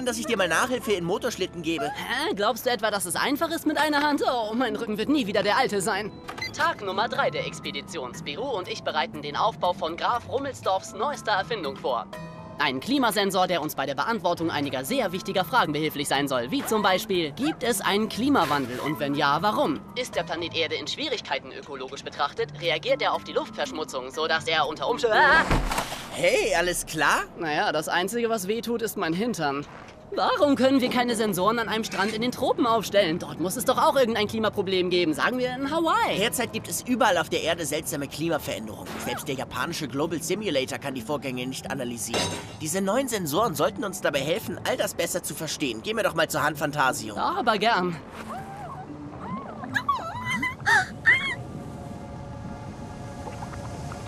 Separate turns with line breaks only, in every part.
Daran, dass ich dir mal Nachhilfe in Motorschlitten gebe.
Hä? Glaubst du etwa, dass es einfach ist mit einer Hand? Oh, mein Rücken wird nie wieder der alte sein. Tag Nummer 3 der Expedition. Spirou und ich bereiten den Aufbau von Graf Rummelsdorfs neuester Erfindung vor. Ein Klimasensor, der uns bei der Beantwortung einiger sehr wichtiger Fragen behilflich sein soll, wie zum Beispiel, gibt es einen Klimawandel und wenn ja, warum? Ist der Planet Erde in Schwierigkeiten ökologisch betrachtet? Reagiert er auf die Luftverschmutzung, sodass er unter Umständen...
Hey, alles klar?
Naja, das Einzige, was wehtut, ist mein Hintern. Warum können wir keine Sensoren an einem Strand in den Tropen aufstellen? Dort muss es doch auch irgendein Klimaproblem geben. Sagen wir in Hawaii.
Derzeit gibt es überall auf der Erde seltsame Klimaveränderungen. Selbst der japanische Global Simulator kann die Vorgänge nicht analysieren. Diese neuen Sensoren sollten uns dabei helfen, all das besser zu verstehen. Gehen wir doch mal zur Han Fantasio.
Ja, aber gern.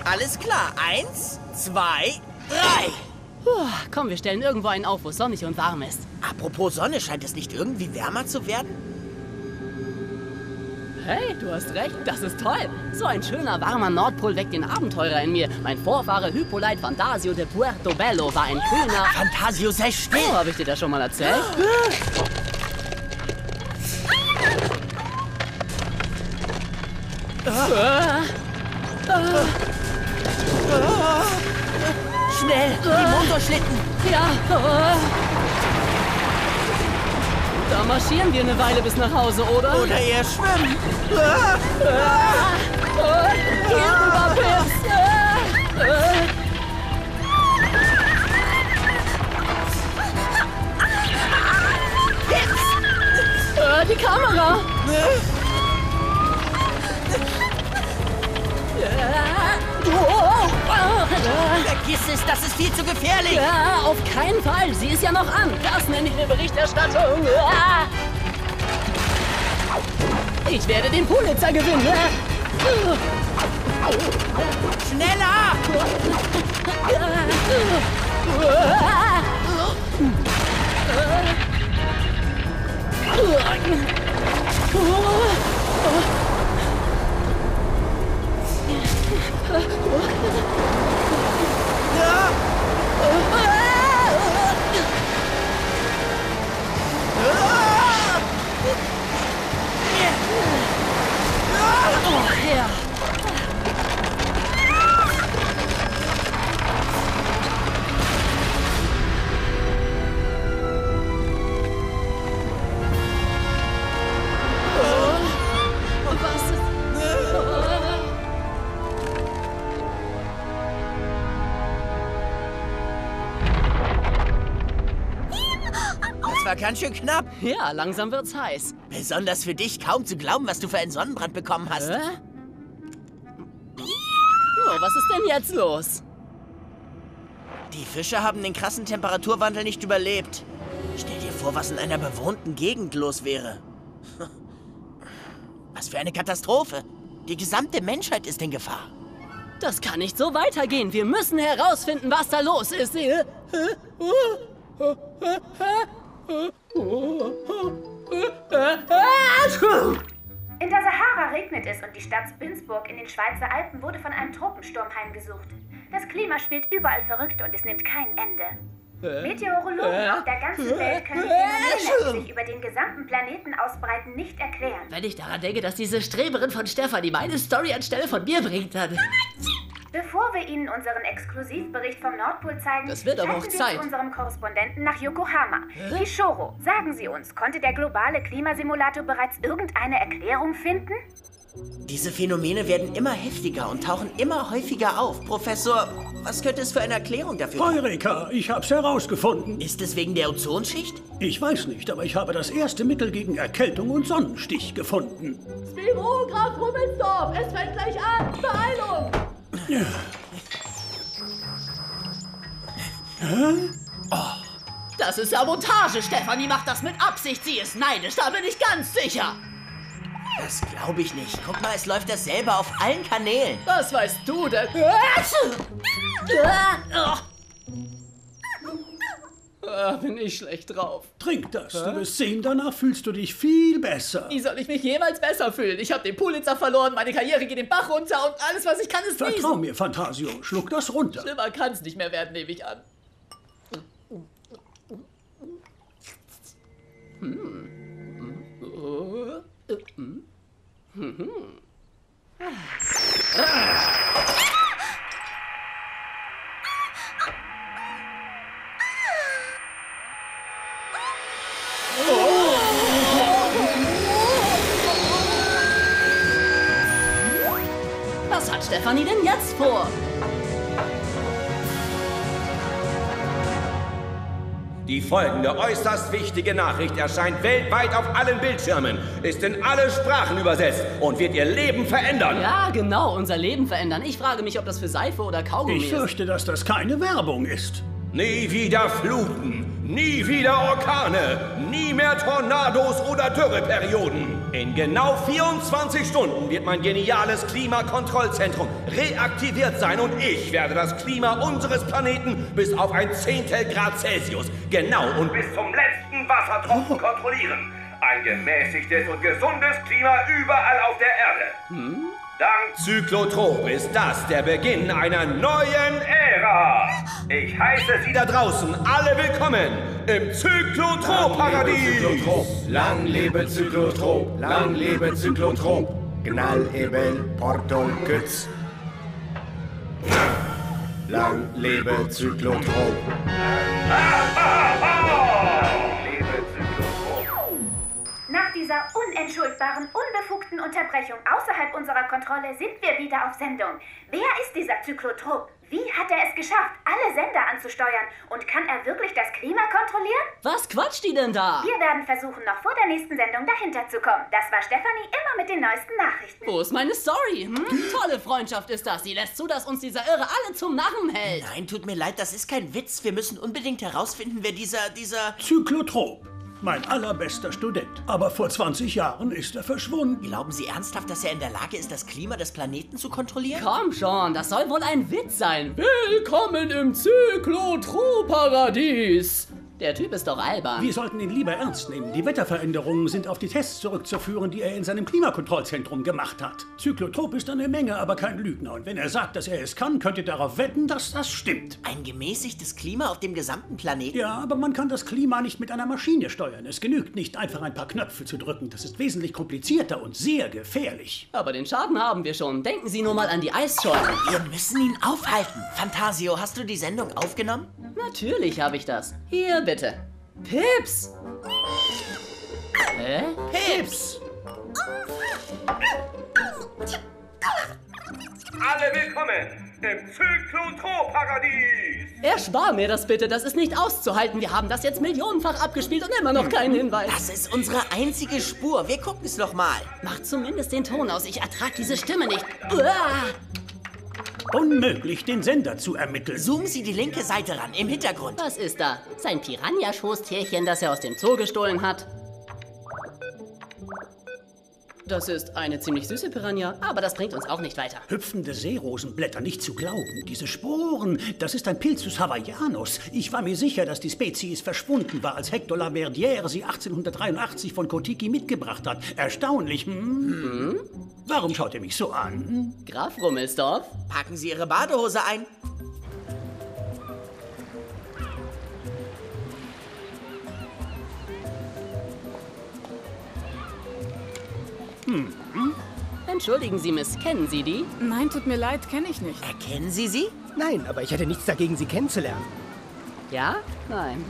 Alles klar. Eins, zwei, drei.
Puh, komm, wir stellen irgendwo einen auf, wo es sonnig und warm ist.
Apropos Sonne, scheint es nicht irgendwie wärmer zu werden?
Hey, du hast recht, das ist toll. So ein schöner, warmer Nordpol weckt den Abenteurer in mir. Mein Vorfahre Hippolyte Fantasio de Puerto Bello war ein kühner...
Fantasio, sei still.
Oh, habe ich dir das schon mal erzählt?
Schnell, die Motorschlitten.
Ja. oh. Da marschieren wir eine Weile bis nach Hause, oder?
Oder eher schwimmen.
Oh, hier rüber, Pips. Ah, Die Kamera!
Vergiss es, das ist viel zu gefährlich.
Ja, auf keinen Fall. Sie ist ja noch an. Das nenne ich eine Berichterstattung. Ich werde den Pulitzer gewinnen.
Schneller! War ganz schön knapp.
Ja, langsam wird's heiß.
Besonders für dich kaum zu glauben, was du für einen Sonnenbrand bekommen hast.
Hä? Oh, was ist denn jetzt los?
Die Fische haben den krassen Temperaturwandel nicht überlebt. Stell dir vor, was in einer bewohnten Gegend los wäre. Was für eine Katastrophe. Die gesamte Menschheit ist in Gefahr.
Das kann nicht so weitergehen. Wir müssen herausfinden, was da los ist.
In der Sahara regnet es und die Stadt Spinsburg in den Schweizer Alpen wurde von einem Tropensturm heimgesucht. Das Klima spielt überall verrückt und es nimmt kein Ende. Meteorologen auf der ganzen Welt können Phänomene, die sich über den gesamten Planeten ausbreiten, nicht erklären.
Wenn ich daran denke, dass diese Streberin von Stefanie meine Story anstelle von mir bringt, dann...
Bevor wir Ihnen unseren Exklusivbericht vom Nordpol zeigen,
Das wird aber auch
schalten wir
Zeit.
zu unserem Korrespondenten nach Yokohama. Kishoro, sagen Sie uns, konnte der globale Klimasimulator bereits irgendeine Erklärung finden?
Diese Phänomene werden immer heftiger und tauchen immer häufiger auf. Professor, was könnte es für eine Erklärung dafür geben?
Eureka, ich hab's herausgefunden.
Ist es wegen der Ozonschicht?
Ich weiß nicht, aber ich habe das erste Mittel gegen Erkältung und Sonnenstich gefunden.
Spiro, Graf Rummelsdorf, es fängt gleich an. Beeilung! Das ist Sabotage. Stefanie macht das mit Absicht. Sie ist neidisch, da bin ich ganz sicher.
Das glaube ich nicht. Guck mal, es läuft dasselbe auf allen Kanälen.
Was weißt du denn? Ah, bin ich schlecht drauf.
Trink das. Du wirst sehen, danach fühlst du dich viel besser.
Wie soll ich mich jemals besser fühlen? Ich habe den Pulitzer verloren, meine Karriere geht den Bach runter und alles, was ich kann, ist
Vertrau
niesen.
mir, Fantasio. Schluck das runter.
Schlimmer kann es nicht mehr werden, nehme ich an. Was
folgende äußerst wichtige Nachricht erscheint weltweit auf allen Bildschirmen, ist in alle Sprachen übersetzt und wird Ihr Leben verändern.
Ja, genau, unser Leben verändern. Ich frage mich, ob das für Seife oder Kaugummi
Ich
ist.
fürchte, dass das keine Werbung ist.
Nie wieder Fluten, nie wieder Orkane, nie mehr Tornados oder Dürreperioden. In genau 24 Stunden wird mein geniales Klimakontrollzentrum reaktiviert sein und ich werde das Klima unseres Planeten bis auf ein Zehntel Grad Celsius genau und bis zum letzten Wassertropfen kontrollieren. Ein gemäßigtes und gesundes Klima überall auf der Erde. Dank Zyklotrop ist das der Beginn einer neuen Ära. Ich heiße Sie da draußen alle willkommen im Zyklotrop-Paradies.
Lang lebe Zyklotrop, lang lebe Zyklotrop. Gnall Ebel Porto Gütz. Lang lebe Zyklotrop. Lebe
dieser unentschuldbaren, unbefugten Unterbrechung außerhalb unserer Kontrolle sind wir wieder auf Sendung. Wer ist dieser Zyklotrop? Wie hat er es geschafft, alle Sender anzusteuern? Und kann er wirklich das Klima kontrollieren?
Was quatscht die denn da?
Wir werden versuchen, noch vor der nächsten Sendung dahinter zu kommen. Das war Stefanie immer mit den neuesten Nachrichten.
Wo ist meine Story? Hm? Tolle Freundschaft ist das. Sie lässt zu, dass uns dieser Irre alle zum Narren hält.
Nein, tut mir leid, das ist kein Witz. Wir müssen unbedingt herausfinden, wer dieser, dieser...
Zyklotrop. Mein allerbester Student. Aber vor 20 Jahren ist er verschwunden.
Glauben Sie ernsthaft, dass er in der Lage ist, das Klima des Planeten zu kontrollieren?
Komm schon, das soll wohl ein Witz sein. Willkommen im Zyklotro-Paradies. Der Typ ist doch albern.
Wir sollten ihn lieber ernst nehmen. Die Wetterveränderungen sind auf die Tests zurückzuführen, die er in seinem Klimakontrollzentrum gemacht hat. Zyklotrop ist eine Menge, aber kein Lügner. Und wenn er sagt, dass er es kann, könnt ihr darauf wetten, dass das stimmt.
Ein gemäßigtes Klima auf dem gesamten Planeten?
Ja, aber man kann das Klima nicht mit einer Maschine steuern. Es genügt nicht, einfach ein paar Knöpfe zu drücken. Das ist wesentlich komplizierter und sehr gefährlich.
Aber den Schaden haben wir schon. Denken Sie nur mal an die Eisschollen.
Wir müssen ihn aufhalten. Fantasio, hast du die Sendung aufgenommen?
Natürlich habe ich das. Hier, bitte. Pips! Hä?
Pips!
Alle willkommen im Zyklotrop-Paradies.
Erspar mir das bitte, das ist nicht auszuhalten. Wir haben das jetzt millionenfach abgespielt und immer noch keinen Hinweis.
Das ist unsere einzige Spur. Wir gucken es noch mal.
Macht zumindest den Ton aus. Ich ertrag diese Stimme nicht. Uah!
Unmöglich, den Sender zu ermitteln.
Zoomen Sie die linke Seite ran, im Hintergrund.
Was ist da? Sein Piranha-Schoßtierchen, das er aus dem Zoo gestohlen hat? Das ist eine ziemlich süße Piranha, aber das bringt uns auch nicht weiter.
Hüpfende Seerosenblätter, nicht zu glauben. Diese Sporen, das ist ein Pilzus hawaiianus. Ich war mir sicher, dass die Spezies verschwunden war, als Hector Laverdière sie 1883 von Kotiki mitgebracht hat. Erstaunlich, hm? Warum schaut ihr mich so an?
Graf Rummelsdorf?
Packen Sie Ihre Badehose ein.
Entschuldigen Sie, Miss, kennen Sie die?
Nein, tut mir leid, kenne ich nicht.
Erkennen Sie sie?
Nein, aber ich hätte nichts dagegen, sie kennenzulernen.
Ja? Nein.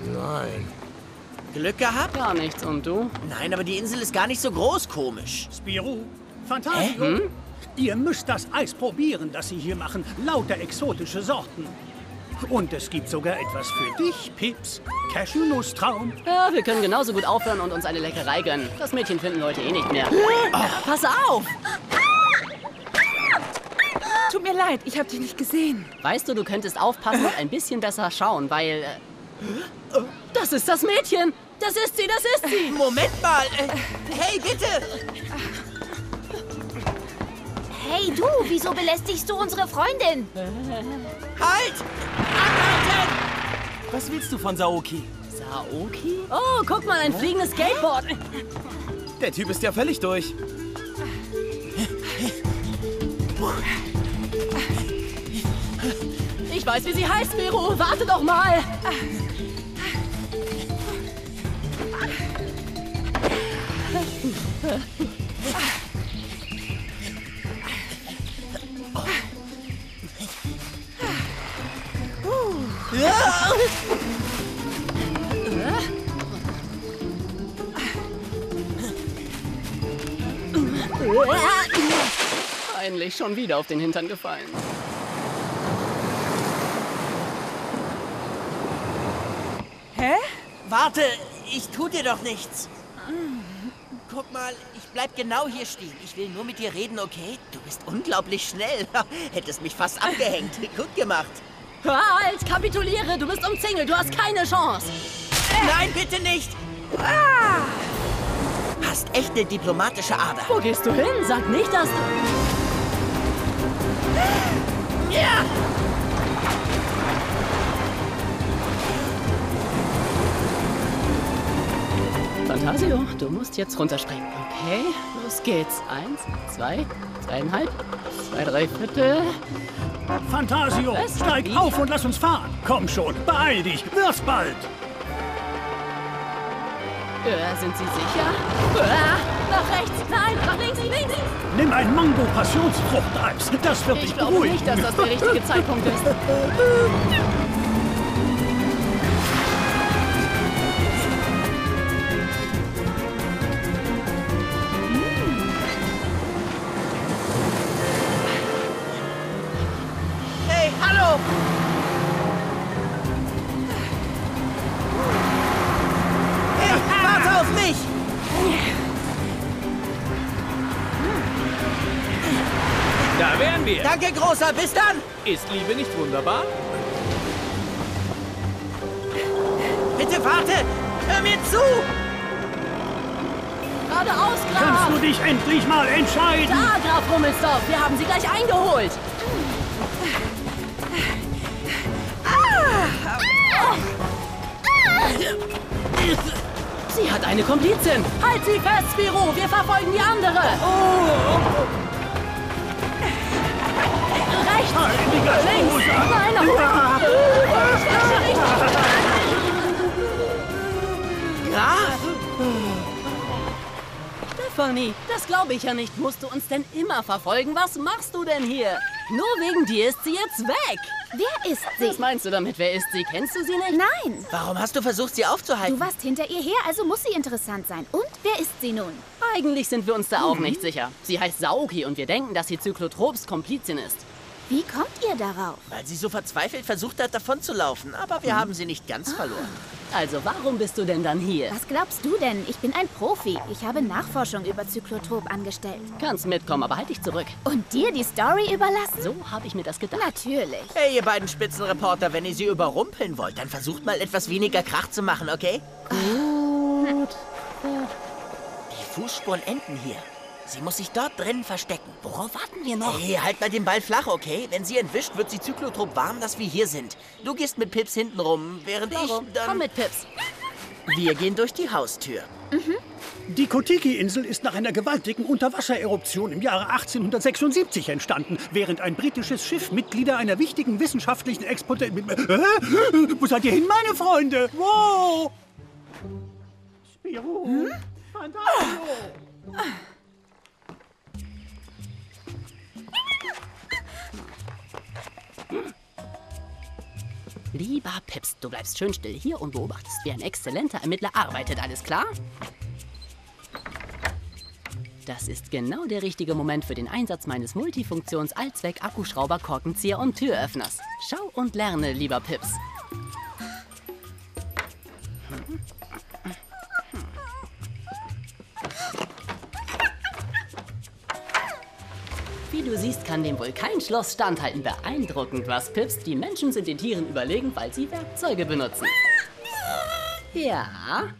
Glück gehabt?
Gar nichts. Und du?
Nein, aber die Insel ist gar nicht so groß, komisch.
Spirou, Fantasio, ihr müsst das Eis probieren, das sie hier machen. Lauter exotische Sorten. Und es gibt sogar etwas für dich, Pips. Cashew-Nuss-Traum.
Ja, wir können genauso gut aufhören und uns eine Leckerei gönnen. Das Mädchen finden Leute eh nicht mehr. Oh, pass auf!
Tut mir leid, ich habe dich nicht gesehen.
Weißt du, du könntest aufpassen und ein bisschen besser schauen, weil... Äh, das ist das Mädchen! Das ist sie, das ist sie!
Moment mal. Äh, hey, bitte.
Hey du, wieso belästigst du unsere Freundin?
Halt! Anhalten!
Was willst du von Saoki?
Aoki? Oh, guck mal, ein fliegendes Skateboard.
Der Typ ist ja völlig durch.
Ich weiß, wie sie heißt, Vero. Warte doch mal. Peinlich, schon wieder auf den Hintern gefallen.
Hä?
Warte, ich tu dir doch nichts. Guck mal, ich bleib genau hier stehen. Ich will nur mit dir reden, okay? Du bist unglaublich schnell. Hättest mich fast abgehängt. Gut gemacht.
Hör halt, kapituliere. Du bist umzingelt. Du hast keine Chance.
Nein, bitte nicht! Hast echt eine diplomatische Ader.
Wo gehst du hin? Sag nicht, dass du... Fantasio, du musst jetzt runterspringen. Okay, los geht's. Eins, zwei, zweieinhalb, zwei, drei Viertel.
Fantasio,
Was?
steig
Wie?
auf und lass uns fahren. Komm schon, beeil dich, wir's bald.
Äh, sind Sie sicher? Äh, nach rechts, nein, nach links, links.
Nimm ein Mango-Passionsfruchteis, das wird dich
Ich glaube
beruhigen.
nicht, dass das der richtige Zeitpunkt ist.
Großer, bis dann!
Ist Liebe nicht wunderbar?
Bitte warte! Hör mir zu!
Geradeaus,
Kannst
Graf!
du dich endlich mal entscheiden?
Da, Graf Rummelsdorf, wir haben Sie gleich eingeholt. Sie hat eine Komplizin. Halt sie fest, Spiro, wir verfolgen die andere. Rechts,
Heiliger
links, nein. Falsche Richtung.
Graf!
Stephanie, das glaube ich ja nicht. Musst du uns denn immer verfolgen? Was machst du denn hier? Nur wegen dir ist sie jetzt weg.
Wer ist
Was
sie?
meinst du damit? Wer ist sie? Kennst du sie nicht?
Nein.
Warum hast du versucht, sie aufzuhalten?
Du warst hinter ihr her, also muss sie interessant sein. Und wer ist sie nun?
Eigentlich sind wir uns da auch nicht sicher. Sie heißt Saoki und wir denken, dass sie Zyklotrops Komplizin ist.
Wie kommt ihr darauf?
Weil sie so verzweifelt versucht hat, davonzulaufen. Aber wir haben sie nicht ganz verloren.
Also warum bist du denn dann hier?
Was glaubst du denn? Ich bin ein Profi. Ich habe Nachforschung über Zyklotrop angestellt.
Kannst mitkommen, aber halt dich zurück.
Und dir die Story überlassen?
So habe ich mir das gedacht.
Natürlich.
Hey, ihr beiden Spitzenreporter, wenn ihr sie überrumpeln wollt, dann versucht mal etwas weniger Krach zu machen, okay?
Gut.
Die Fußspuren enden hier. Sie muss sich dort drinnen verstecken.
Worauf warten wir noch?
Hey, halt mal den Ball flach, okay? Wenn sie entwischt, wird sie Zyklotrop warm, dass wir hier sind. Du gehst mit Pips hinten rum, während
Warum?
ich dann...
Komm mit, Pips.
Wir gehen durch die Haustür.
Die Kotiki-Insel ist nach einer gewaltigen Unterwassereruption im Jahre 1876 entstanden, während ein britisches Schiff Mitglieder einer wichtigen wissenschaftlichen Exporte... Äh? Wo seid ihr hin, meine Freunde? Wow! Spiro! Fantasio!
Lieber Pips, du bleibst schön still hier und beobachtest, wie ein exzellenter Ermittler arbeitet. Alles klar? Das ist genau der richtige Moment für den Einsatz meines Multifunktions-Allzweck-Akkuschrauber, Korkenzieher und Türöffners. Schau und lerne, lieber Pips. Wie du siehst, kann dem wohl kein Schloss standhalten. Beeindruckend, was, Pips? Die Menschen sind den Tieren überlegen, weil sie Werkzeuge benutzen. Ja.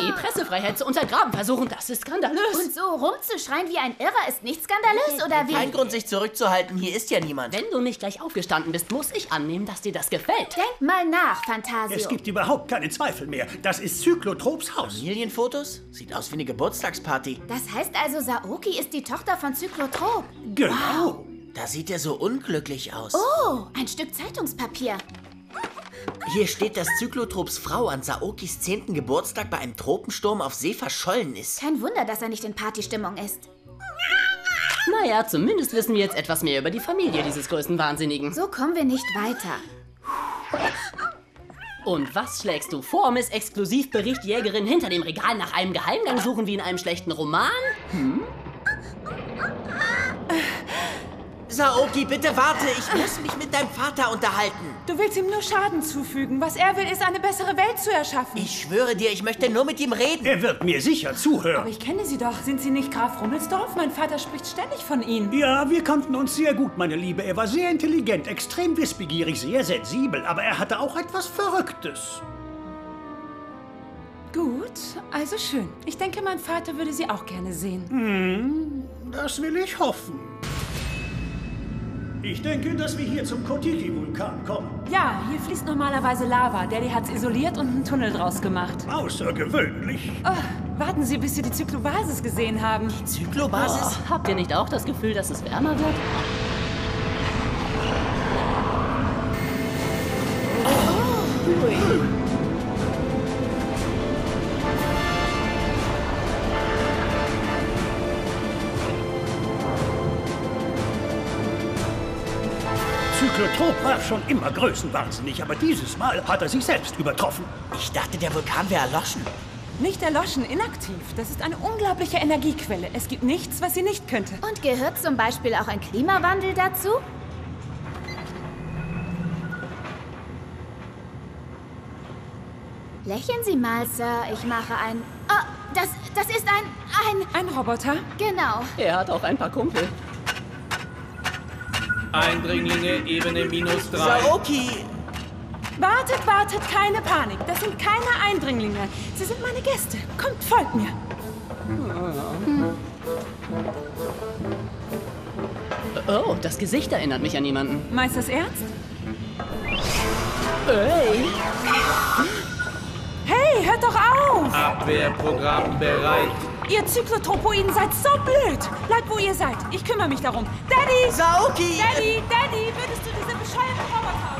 Die Pressefreiheit zu untergraben versuchen, das ist skandalös.
Und so rumzuschreien wie ein Irrer ist nicht skandalös, oder wie?
Kein Grund, sich zurückzuhalten. Hier ist ja niemand.
Wenn du nicht gleich aufgestanden bist, muss ich annehmen, dass dir das gefällt.
Denk mal nach, Fantasio.
Es gibt überhaupt keine Zweifel mehr. Das ist Zyklotrops Haus.
Familienfotos? Sieht aus wie eine Geburtstagsparty.
Das heißt also, Saoki ist die Tochter von Zyklotrop.
Genau.
Da sieht er so unglücklich aus.
Oh, ein Stück Zeitungspapier.
Hier steht, dass Zyklotrops Frau an Saokis 10. Geburtstag bei einem Tropensturm auf See verschollen ist.
Kein Wunder, dass er nicht in Partystimmung ist.
Naja, zumindest wissen wir jetzt etwas mehr über die Familie dieses größten Wahnsinnigen.
So kommen wir nicht weiter.
Und was schlägst du vor, Miss Exklusivberichtjägerin, hinter dem Regal nach einem Geheimgang suchen wie in einem schlechten Roman?
Saoki, bitte warte. Ich muss mich mit deinem Vater unterhalten.
Du willst ihm nur Schaden zufügen. Was er will, ist eine bessere Welt zu erschaffen.
Ich schwöre dir, ich möchte nur mit ihm reden.
Er wird mir sicher zuhören.
Aber ich kenne Sie doch. Sind Sie nicht Graf Rummelsdorf? Mein Vater spricht ständig von Ihnen.
Ja, wir kannten uns sehr gut, meine Liebe. Er war sehr intelligent, extrem wissbegierig, sehr sensibel, aber er hatte auch etwas Verrücktes.
Gut, also schön. Ich denke, mein Vater würde Sie auch gerne sehen.
Hm, das will ich hoffen. Ich denke, dass wir hier zum Kotiki-Vulkan kommen.
Ja, hier fließt normalerweise Lava. Daddy hat's isoliert und einen Tunnel draus gemacht.
Außergewöhnlich.
Oh, warten Sie, bis Sie die Zyklobasis gesehen haben.
Die Zyklobasis?
Oh, habt ihr nicht auch das Gefühl, dass es wärmer wird?
Zyklotrop war schon immer größenwahnsinnig, aber dieses Mal hat er sich selbst übertroffen.
Ich dachte, der Vulkan wäre erloschen.
Nicht erloschen, inaktiv. Das ist eine unglaubliche Energiequelle. Es gibt nichts, was sie nicht könnte.
Und gehört zum Beispiel auch ein Klimawandel dazu? Lächeln Sie mal, Sir. Ich mache ein... Oh, das, das ist ein... ein...
Ein Roboter?
Genau.
Er hat auch ein paar Kumpel.
Eindringlinge, Ebene minus 3.
Saoki!
Wartet, wartet, keine Panik. Das sind keine Eindringlinge. Sie sind meine Gäste. Kommt, folgt mir.
Oh, das Gesicht erinnert mich an jemanden.
Meinst du das ernst?
Hey!
Hey, hört doch auf!
Abwehrprogramm bereit.
Ihr Zyklotropoiden seid so blöd. Bleibt, wo ihr seid. Ich kümmere mich darum. Daddy!
Saoki!
Daddy, Daddy, würdest du diese bescheuerten Roboter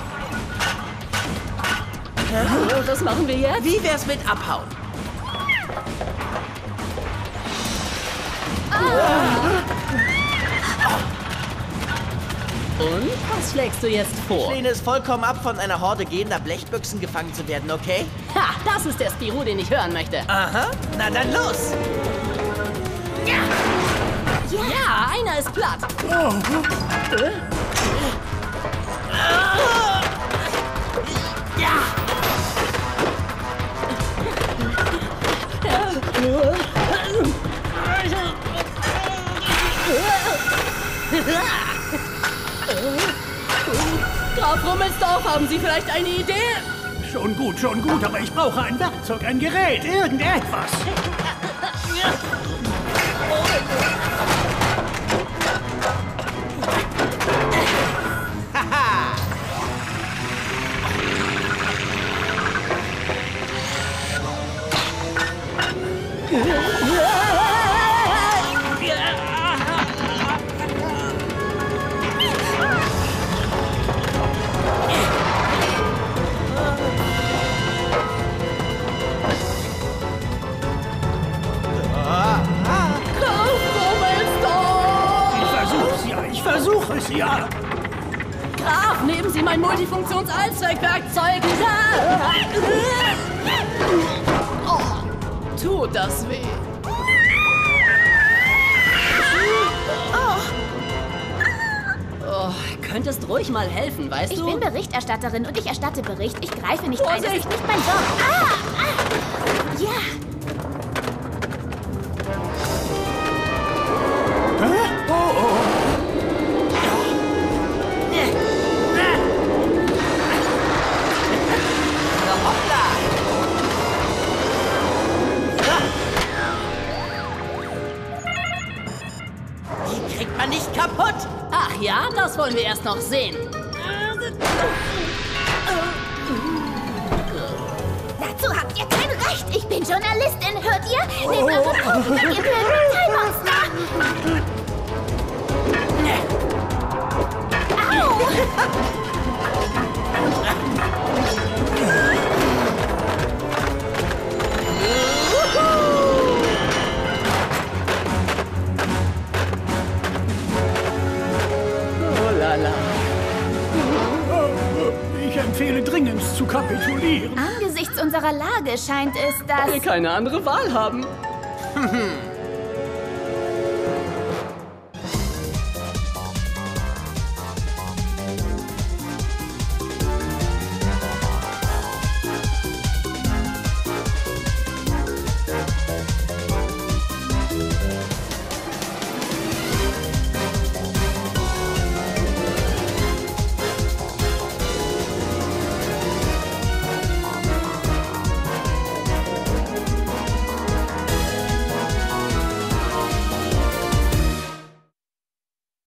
Oh, was machen wir jetzt?
Wie wär's mit abhauen?
Und was schlägst du jetzt
Ich
vor?
lehne es vollkommen ab, von einer Horde gehender Blechbüchsen gefangen zu werden, okay?
Ha, das ist der Spirou, den ich hören möchte.
Aha, na dann los!
Ja, einer ist platt. Graf Rummelsdorf, haben Sie vielleicht eine Idee?
Schon gut, schon gut, aber ich brauche ein Werkzeug, ein Gerät, irgendetwas. Ja.
Graf, nehmen Sie mein Multifunktions-Allzweckwerkzeug. Oh, tut das weh. Oh, könntest ruhig mal helfen, weißt
Ich
du?
bin Berichterstatterin und ich erstatte Bericht. Ich greife nicht ein. Das
Vorsicht!
ist nicht mein Job. Ah! ah. Ja,
das wollen wir erst noch sehen.
Dazu habt ihr kein Recht. Ich bin Journalistin, hört ihr? Nehmt eure Pausen weg, ihr blöden Parteimonster! Au!
Empfehle dringend zu kapitulieren.
Angesichts unserer Lage scheint es, dass...
Wir keine andere Wahl haben.